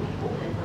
will be